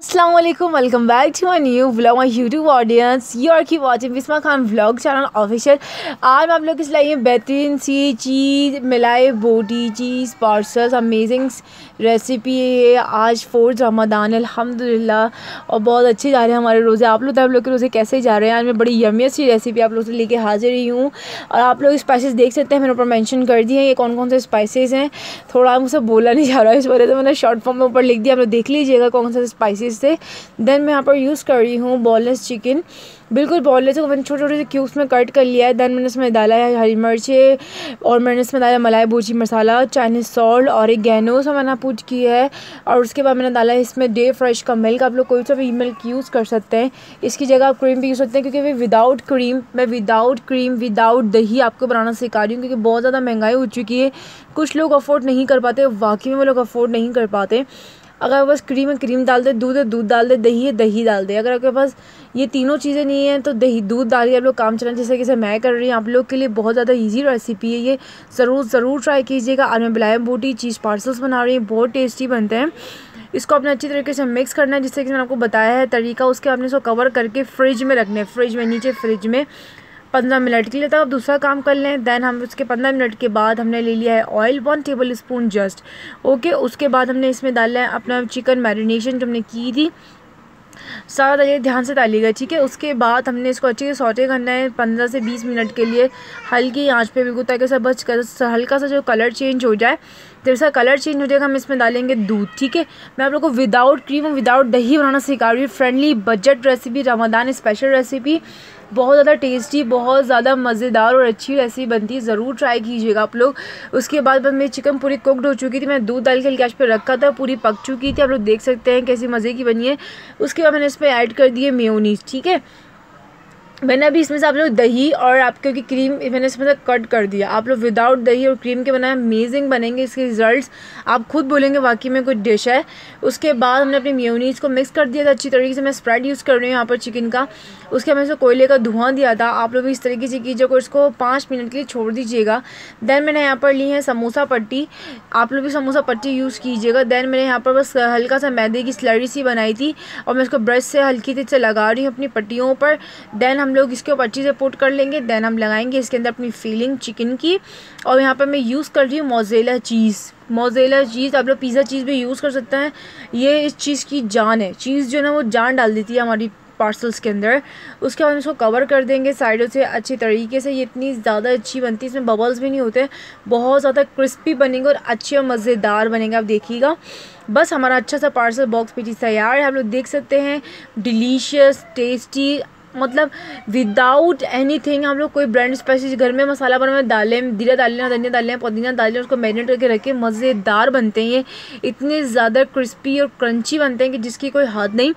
Aslam welcome back to my new vlog my YouTube audience you are की watching Bisma Khan vlog channel official आज मैं आप लोग के लाइए बेहतरीन सी चीज़ मिलाए बोटी चीज़ पार्सल्स अमेजिंग रेसिपी है आज फोर्थ रमदान अल्हम्दुलिल्लाह और बहुत अच्छे जा रहे हैं हमारे रोज़े। आप लोग तो आप लोग के रोज़े कैसे जा रहे हैं? आज मैं बड़ी यमियत सी रेसिपी आप लोग से लेके हाजिर ही हूँ। और आप लोग स्पाइसेस देख सकते हैं, मैंने ऊपर मैंशन कर दिए हैं। ये कौन कौन से स्पाइसेस हैं? थोड़ा मुझसे बोला नहीं जा रहा है इस वजह से मैंने शॉर्ट फॉर्म में ऊपर लिख दिया। आप लोग देख लीजिएगा कौन सा स्पाइसेस चीज़ से। देन मैं यहाँ पर यूज़ कर रही हूँ बॉललेस चिकन बिल्कुल बॉललेस को मैंने छोटे छोटे से क्यूब्स में कट कर लिया है। देन मैंने इसमें डाला है हरी मिर्चें और मैंने इसमें डाला मलाई भूजी मसाला चाइनीज़ सॉल्ट और एक गैनो से मैंने पूछ की है। और उसके बाद मैंने डाला है इसमें डे फ्रेश का मिल्क आप लोग कोई सा भी मिल्क यूज़ कर सकते हैं। इसकी जगह आप क्रीम भी यूज़ करते हैं, क्योंकि विदाउट क्रीम मैं विदाउट क्रीम विदाउट दही आपको बनाना सिखा रही हूँ, क्योंकि बहुत ज़्यादा महँगाई हो चुकी है। कुछ लोग अफोर्ड नहीं कर पाते, वाकई में वो लोग अफोर्ड नहीं कर पाते। अगर बस क्रीम है क्रीम डाल दे, दूध है, दूध डाल दे, दही है, दही डाल दे। अगर आपके पास ये तीनों चीज़ें नहीं हैं तो दही, दूध डालिए आप लोग काम चलाएँ। जैसे कि मैं कर रही हूँ, आप लोग के लिए बहुत ज़्यादा इजी रेसिपी है ये। ज़रूर ज़रूर ट्राई कीजिएगा। आज मैं बिलायम बूटी चीज़ पार्सल्स बना रही हूँ, बहुत टेस्टी बनते हैं। इसको अपने अच्छी तरीके से मिक्स करना है, जिससे कि मैंने आपको बताया है तरीका। उसके आपने इसको कवर करके फ्रिज में रखने फ्रिज में, नीचे फ्रिज में। पंद्रह मिनट के लिए तब आप दूसरा काम कर लें। देन हम उसके पंद्रह मिनट के बाद हमने ले लिया है oil one tablespoon just okay उसके बाद हमने इसमें डाला है अपना चिकन मैरिनेशन जो हमने की थी। सारा डालिए ध्यान से डालिएगा, ठीक है? उसके बाद हमने इसको अच्छे से सौटे करना है पंद्रह से बीस मिनट के लिए। हल्की आँच पे बिल्कुल ताकि सब बच कर हल्का सा जो कलर चेंज हो जाए जब इसका कलर चेंज हो जाएगा, हम इसमें डालेंगे दूध, ठीक है? मैं आप लोग को विदाउट क्रीम और विदाउट दही बनाना सिखा रही हूँ। Friendly budget recipe Ramadan special recipe बहुत ज़्यादा टेस्टी, बहुत ज़्यादा मज़ेदार और अच्छी रेसिपी बनती है, ज़रूर ट्राई कीजिएगा आप लोग। उसके बाद मेरी चिकन पूरी कुकड हो चुकी थी मैं दूध डाल के गैस पर रखा था, पूरी पक चुकी थी, आप लोग देख सकते हैं कैसी मज़े की बनी है। उसके बाद मैंने इस पर ऐड कर दिए मेयोनीज, ठीक है? मैंने अभी इसमें से आप लोग दही और आप क्योंकि क्रीम मैंने इसमें से कट कर दिया। आप लोग विदाउट दही और क्रीम के बनाए अमेजिंग बनेंगे इसके रिजल्ट्स आप खुद बोलेंगे, वाकई में कोई डिश है। उसके बाद हमने अपनी म्यूनीस को मिक्स कर दिया था, अच्छी तरीके से मैं स्प्रेड यूज़ कर रही हूँ यहाँ पर चिकन का। उसके बाद मैंने कोयले का धुआँ दिया था। आप लोग इस तरीके से कीजिएगा इसको पाँच मिनट के लिए छोड़ दीजिएगा। देन मैंने यहाँ पर ली है समोसा पट्टी। आप लोग भी समोसा पट्टी यूज़ कीजिएगा। देन मैंने यहाँ पर बस हल्का सा मैदे की स्लरी सी बनाई थी और मैं उसको ब्रश से हल्की से लगा रही हूँ अपनी पट्टियों पर। देन हम लोग इसके ऊपर अच्छी से पुट कर लेंगे देन हम लगाएँगे इसके अंदर अपनी फीलिंग चिकन की। और यहाँ पर मैं यूज़ कर रही हूँ मोजेला चीज़ मोजेला चीज़ आप लोग पिज़्ज़ा चीज़ भी यूज़ कर सकते हैं। ये इस चीज़ की जान है। चीज़ जो है ना, वो जान डाल देती है हमारी पार्सल्स के अंदर। उसके बाद इसको कवर कर देंगे साइडों से अच्छे तरीके से। ये इतनी ज़्यादा अच्छी बनती है, इसमें बबल्स भी नहीं होते। बहुत ज़्यादा क्रिस्पी बनेंगे और अच्छे और मज़ेदार बनेंगे, आप देखिएगा। बस हमारा अच्छा सा पार्सल बॉक्स पे चीज़ तैयार है। आप लोग देख सकते हैं। डिलीशियस टेस्टी मतलब विदाउट एनी थिंग हम लोग कोई ब्रांड स्पाइसेस घर में मसाला बना डालें जीरा डाल लें धनिया डाल लें पुदीना डाल लें उसको मैरिनेट करके रखें मज़ेदार बनते हैं ये। इतने ज़्यादा क्रिस्पी और क्रंची बनते हैं कि जिसकी कोई हद नहीं।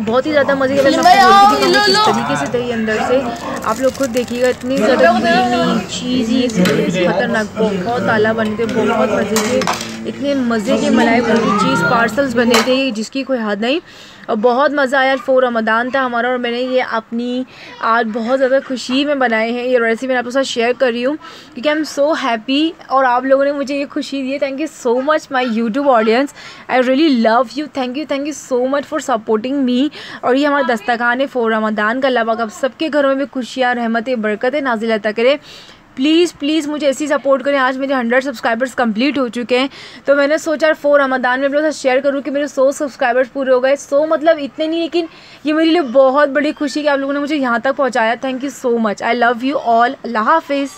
बहुत ही ज़्यादा मज़े के तरीके से दही अंदर से। आप लोग खुद देखिएगा इतनी ज़्यादा चीज़ी खतरनाक बहुत ताला बनते बहुत मज़े के। इतने मज़े के मलाई भरी चीज़ पार्सल्स बने थे जिसकी कोई हद नहीं। और बहुत मज़ा आया फोर रमदान था हमारा और मैंने ये अपनी आज बहुत ज़्यादा खुशी में बनाए हैं। ये रेसिपी मैं आपके साथ शेयर कर रही हूँ, क्योंकि आई एम सो हैप्पी और आप लोगों ने मुझे ये खुशी दी है। Thank you so much my YouTube audience I really love you thank you thank you so much for supporting me और ये हमारा दस्तखान है फोर रमदान का। लबा सबके घरों में भी खुशियाँ, रहमतें, बरकतें नाजिल अता करें। प्लीज़ प्लीज़ मुझे ऐसी सपोर्ट करें। आज मेरे हंड्रेड सब्सक्राइबर्स कंप्लीट हो चुके हैं। तो मैंने सोचा फोर रमदान में अपने साथ शेयर करूँ कि मेरे सौ सब्सक्राइबर्स पूरे हो गए। सो मतलब इतने नहीं, लेकिन ये मेरे लिए बहुत बड़ी खुशी कि आप लोगों ने मुझे यहाँ तक पहुँचाया। Thank you so much I love you all अल्लाह हाफिज़.